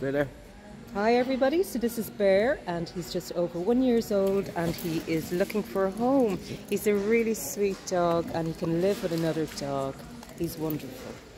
There. Hi everybody, so this is Bear and he's just over one years old and he is looking for a home. He's a really sweet dog and he can live with another dog. He's wonderful.